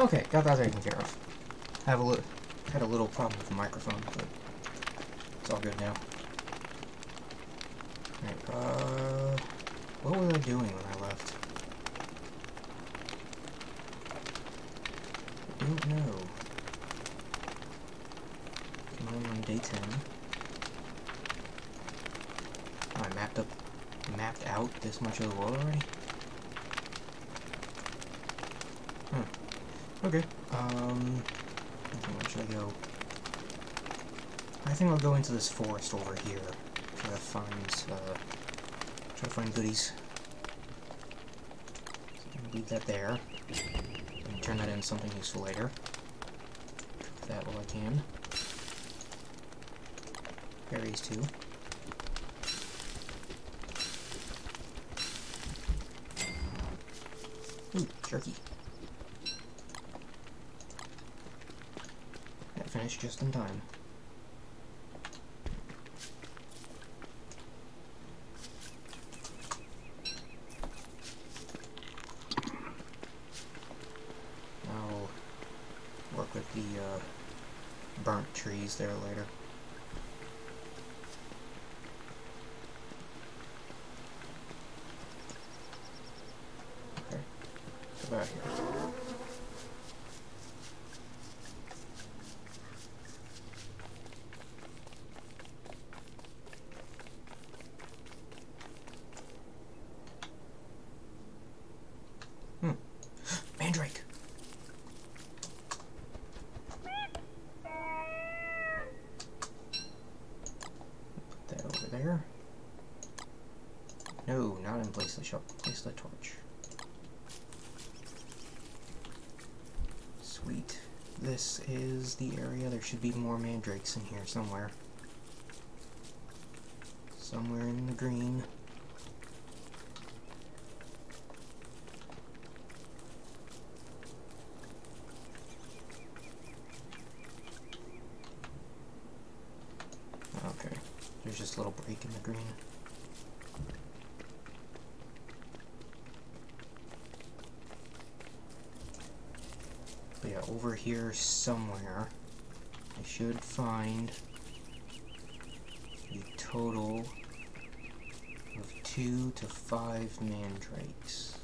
Okay, got that taken care of. I have a little had a little problem with the microphone, but it's all good now. Uh what was I doing when I left? I don't know. Come on, on day 10. Oh, I mapped up mapped out this much of the world already? Hmm. Okay. Um where should I go? I think I'll go into this forest over here. Try to find, uh, try to find goodies. So leave that there. And turn that into something useful later. Cook that while I can. Berries too. Ooh, jerky. Just in time. I'll work with the uh, burnt trees there later. Okay, go back here. Mandrake! Put No, not in place the shop. Place the torch. Sweet. This is the area. There should be more mandrakes in here somewhere. Somewhere in the green. Okay, there's just a little break in the green. But yeah, over here somewhere, I should find a total of two to five mandrakes.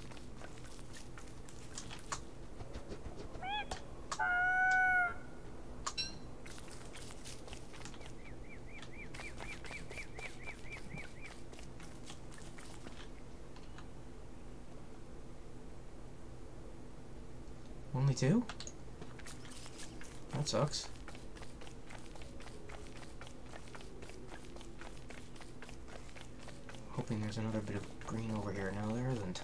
Only two? That sucks. Hoping there's another bit of green over here. No, there isn't.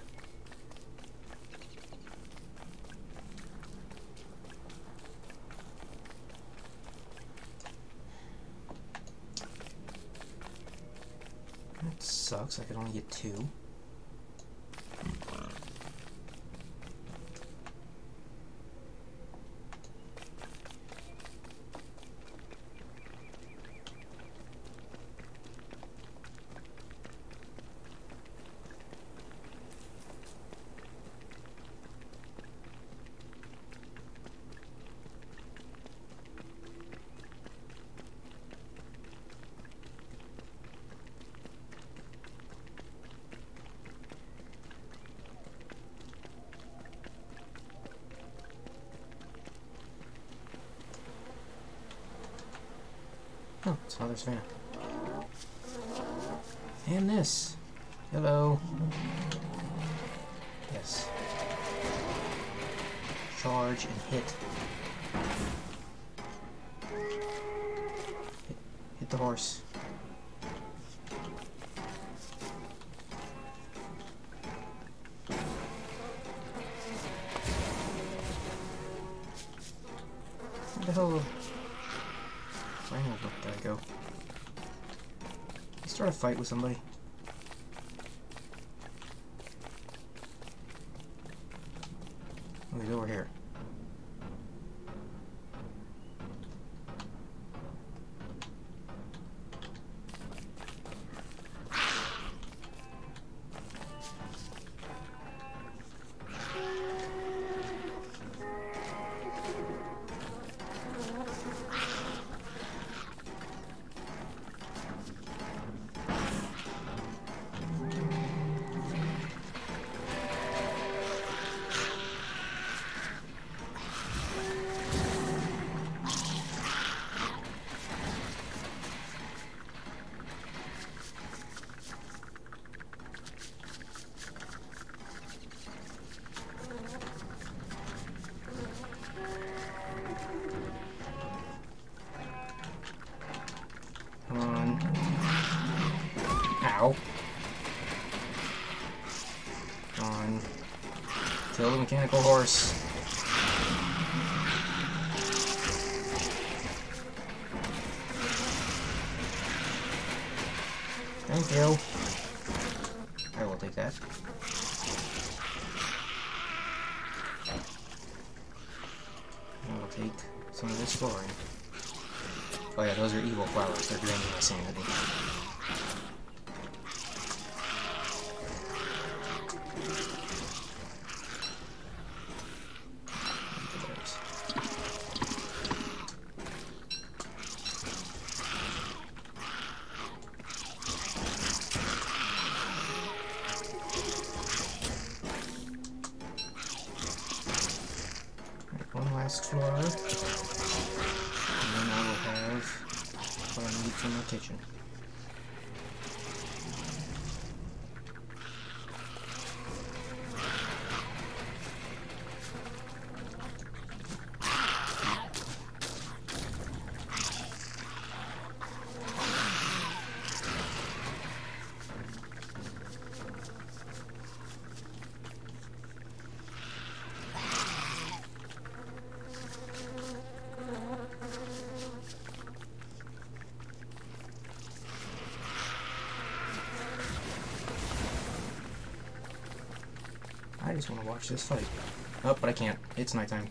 That sucks. I could only get two. Oh, it's Father Savannah. And this. Hello. Yes. Charge and hit. Hit, hit the horse. Hell? Oh, Where did I go? You start a fight with somebody. Oh, he's over here. The mechanical horse. Thank you. I will take that. I will take some of this flooring. Oh yeah, those are evil flowers. They're draining my sanity. Last floor. And then I will have what I need from the kitchen. I just want to watch this fight. Oh, but I can't. It's nighttime.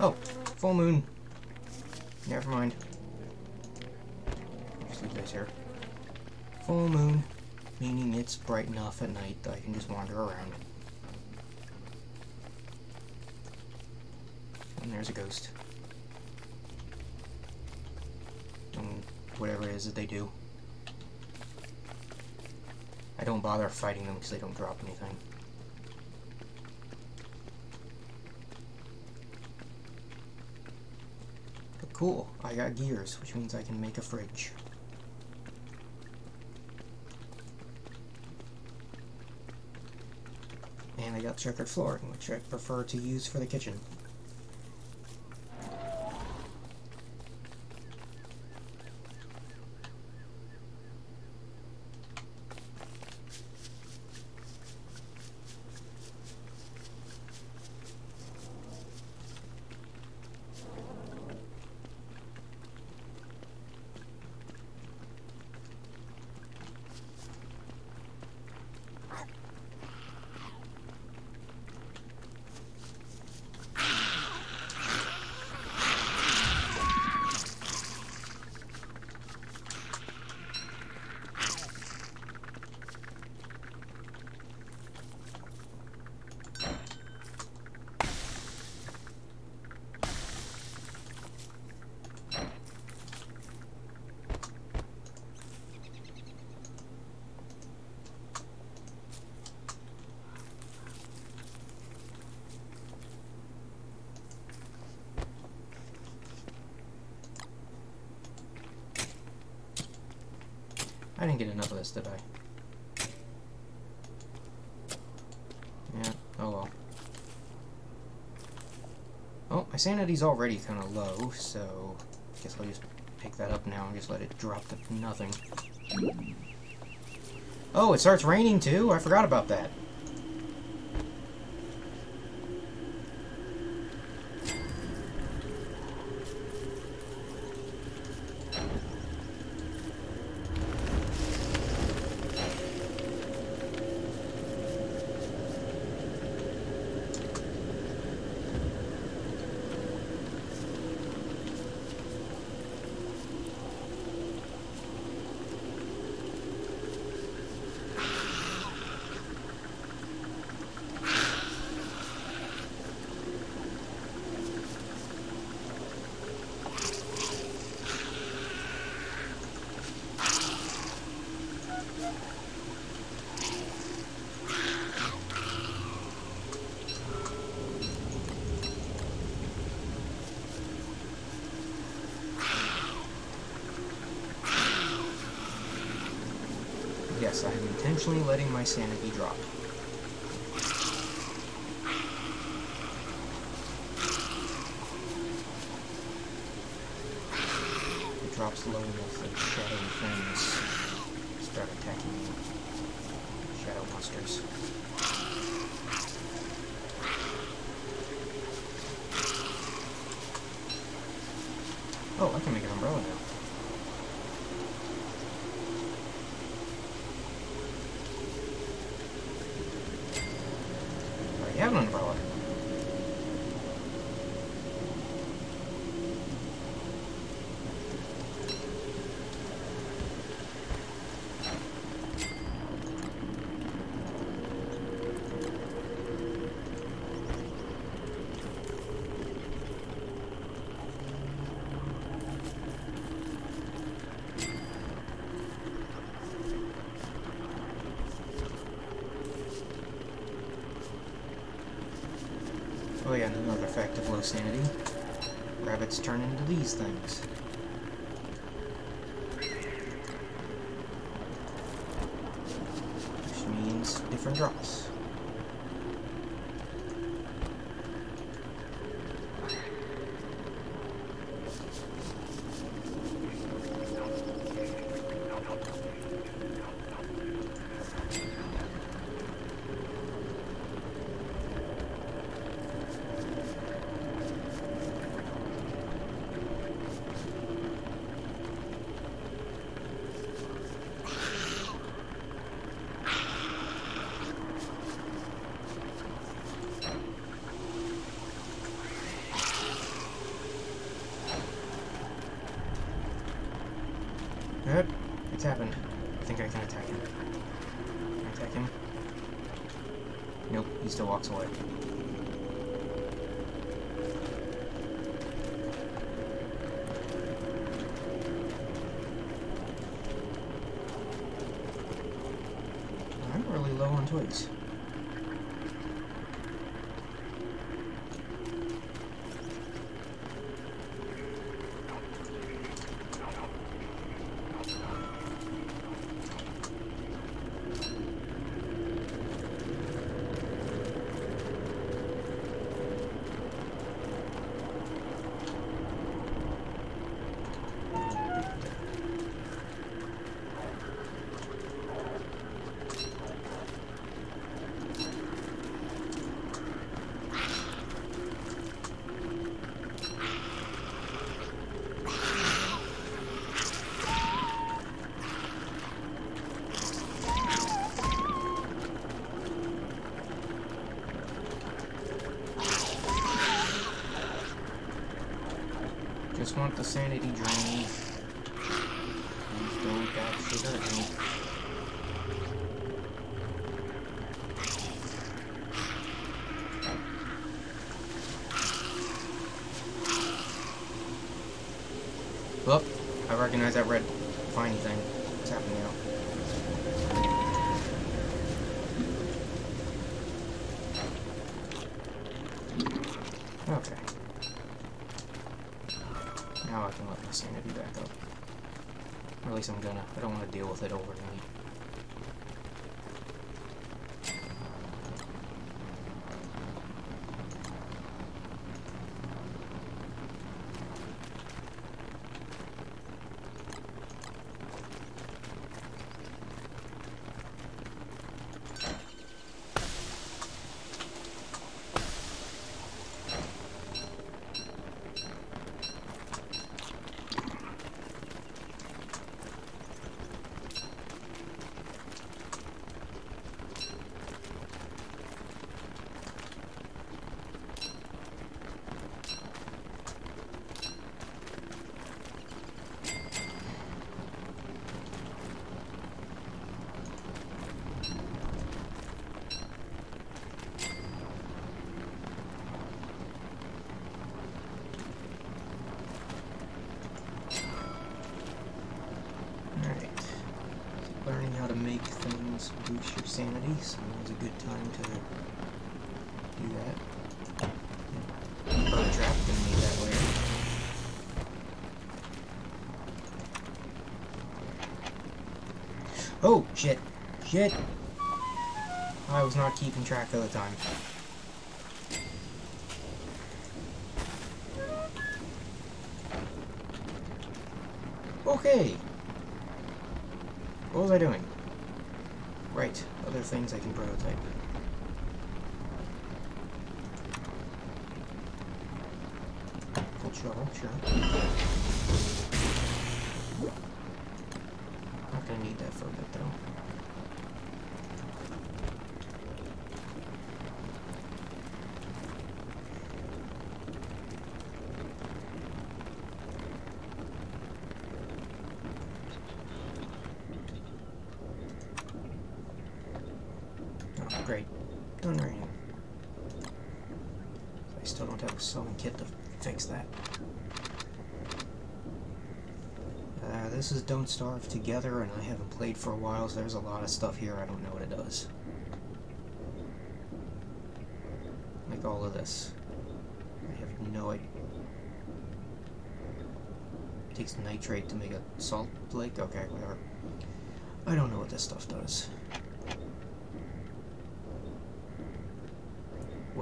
Oh, full moon. Never mind. Just leave this here. Full moon, meaning it's bright enough at night that I can just wander around. And there's a ghost. Whatever it is that they do. I don't bother fighting them because they don't drop anything. But cool, I got gears, which means I can make a fridge. And I got checkered flooring, which I prefer to use for the kitchen. Didn't get enough of this, did I? Yeah, oh well. Oh, my sanity's already kind of low, so I guess I'll just pick that up now and just let it drop to nothing. Oh, it starts raining too? I forgot about that. Yes, I am intentionally letting my sanity drop. slowness of shadowy things start attacking me. Shadow monsters. Oh, I can make an umbrella now. I already have an umbrella. Oh yeah, and another effect of low sanity. Rabbits turn into these things. Which means different drops. Yep, it's happened. I think I can attack him. Can I attack him? Nope, he still walks away. I'm really low on twigs. Just want the sanity drain. Please don't me. Well, I recognize that red viney thing. What's happening now? Okay. Now I can let my sanity back up. Or at least I'm gonna. I don't want to deal with it overnight. Alright. Learning how to make things boost your sanity, so now's a good time to do that. Bird trap, gonna that later. Oh, shit. Shit! I was not keeping track of the time. Okay. What was I doing? Things I can prototype. Full sure. Not gonna need that for a bit though. Great. Done raining. I still don't have a sewing kit to fix that. Uh, this is Don't Starve Together, and I haven't played for a while, so there's a lot of stuff here I don't know what it does. Like all of this. I have no idea. It takes nitrate to make a salt lake? Okay, whatever. I don't know what this stuff does.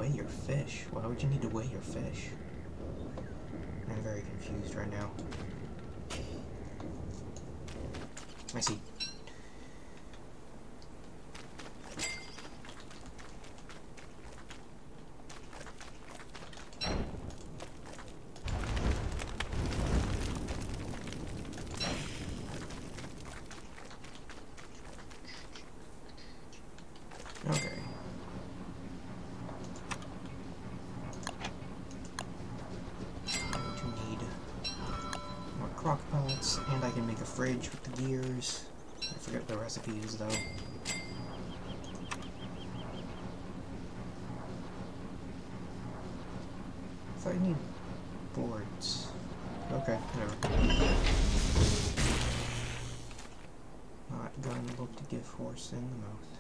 Weigh your fish? Why would you need to weigh your fish? I'm very confused right now. I see. A fridge with the gears. I forget the recipe is though. So I need boards. Okay, whatever. Not gun look to give horse in the mouth.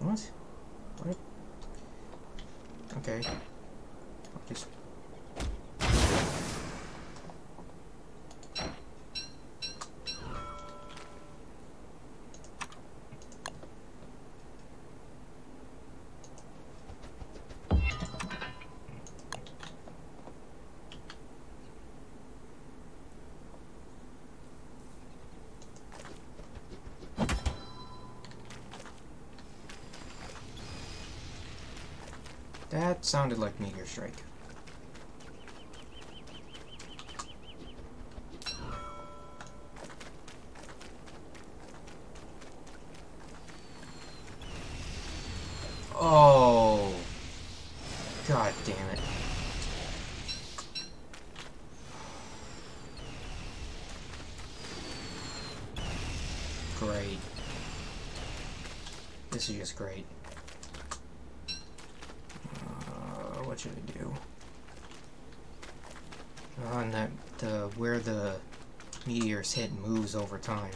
What? What? Okay. Just... sounded like Meteor Strike. Oh. God damn it. Great. This is just great. Uh, what should I do? On that the where the meteors hit moves over time.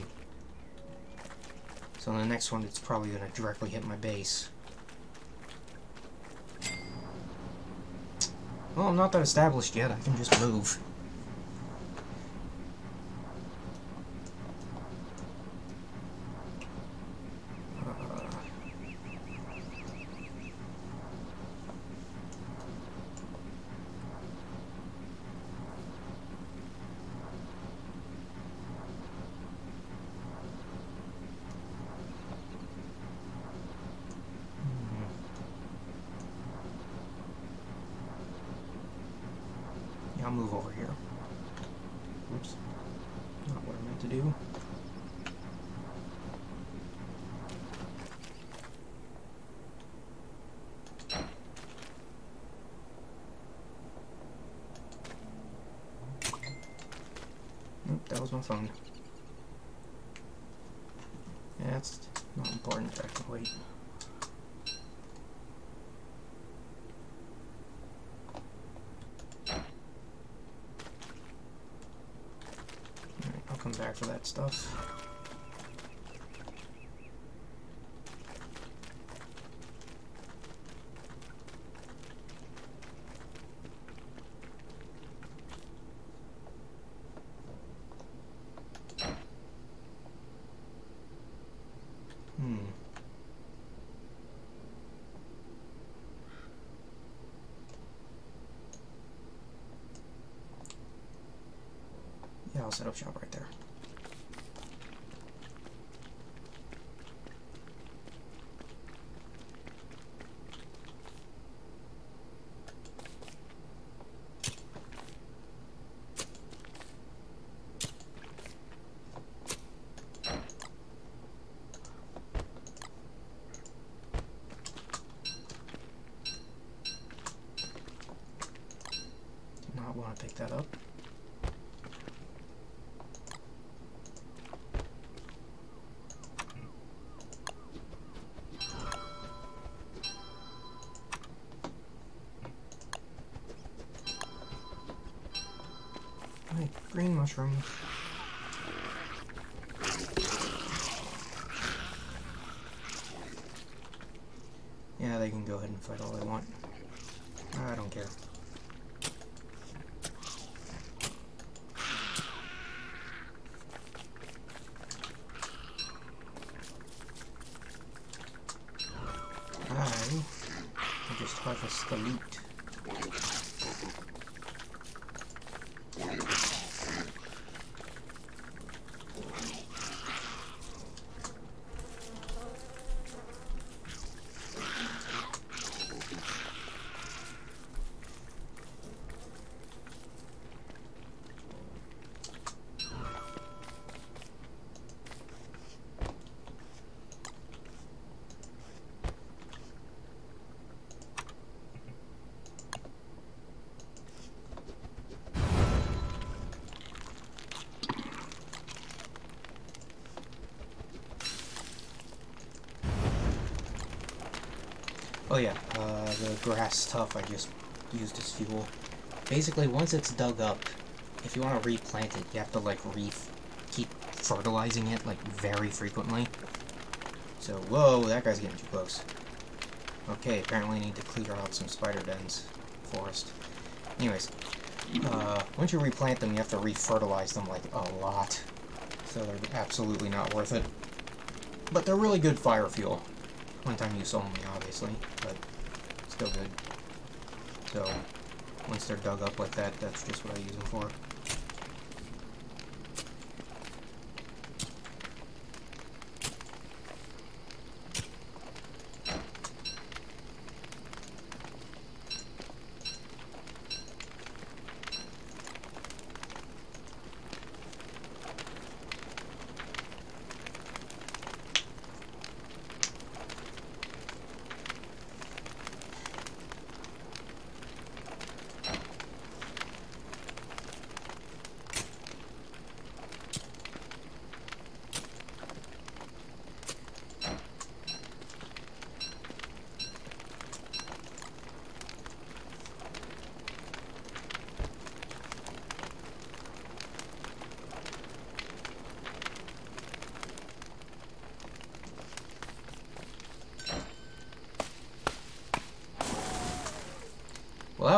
So the next one, it's probably going to directly hit my base. Well, I'm not that established yet. I can just move. Uh, hmm. Yeah, I'll move over here. Oops. Not what I meant to do. That was my phone. That's not important. I stuff. Hmm. Yeah, I'll set up shop right there. Right, green mushroom. Yeah, they can go ahead and fight all they want. I don't care. I just harvest the loot. Oh yeah, uh, the grass stuff I just used as fuel. Basically, once it's dug up, if you want to replant it, you have to like re keep fertilizing it like very frequently. So, whoa, that guy's getting too close. Okay, apparently I need to clear out some spider dens forest. Anyways, uh, once you replant them, you have to refertilize them like a lot. So they're absolutely not worth it. But they're really good fire fuel. One time you use only, obviously, but still good. So, once they're dug up like that, that's just what I use them for.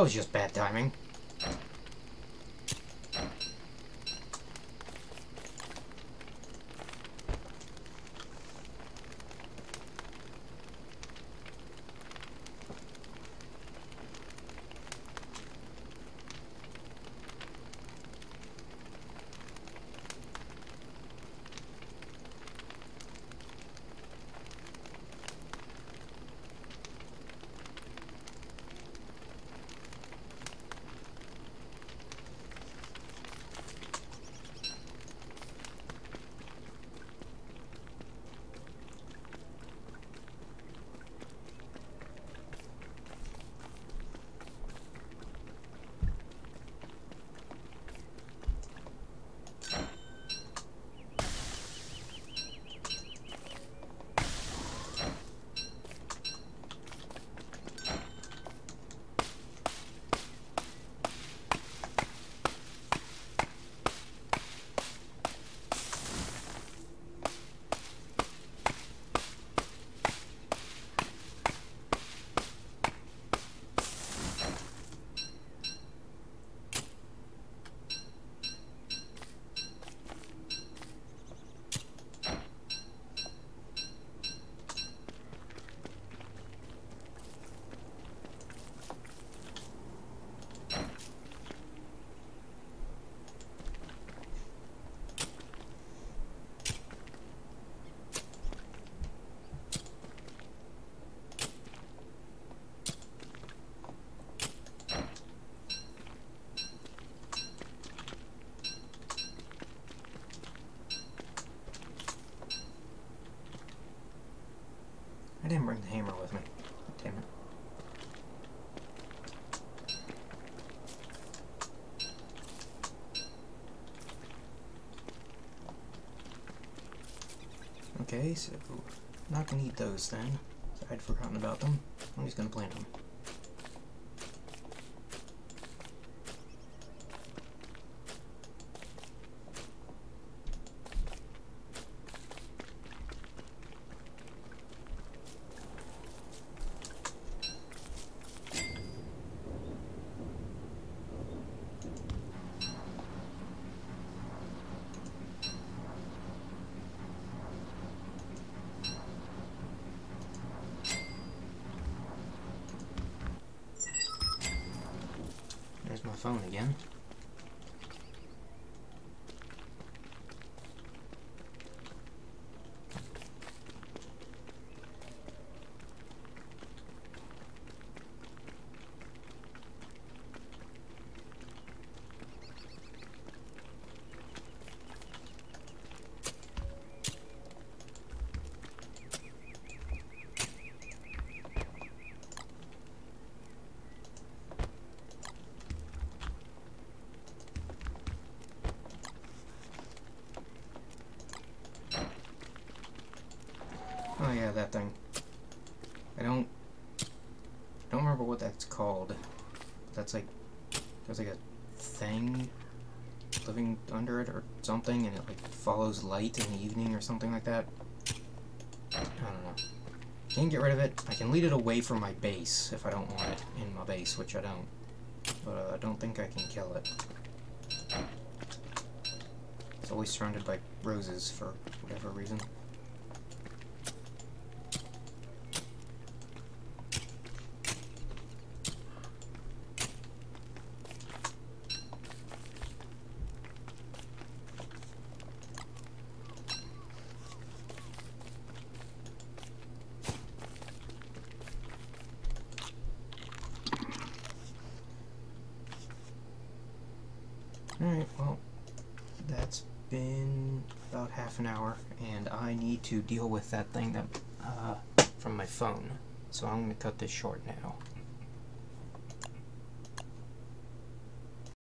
Was just bad timing. I didn't bring the hammer with me. Damn it. Okay, so not gonna eat those then. I'd forgotten about them. I'm just gonna plant them. There's my phone again. Oh yeah, that thing. I don't don't that's called. That's like there's like a thing living under it or something and it like follows light in the evening or something like that. I don't know. Can't get rid of it. I can lead it away from my base if I don't want it in my base, which I don't. But uh, I don't think I can kill it. It's always surrounded by roses for whatever reason. Alright, well, that's been about half an hour, and I need to deal with that thing that uh, from my phone. So I'm going to cut this short now.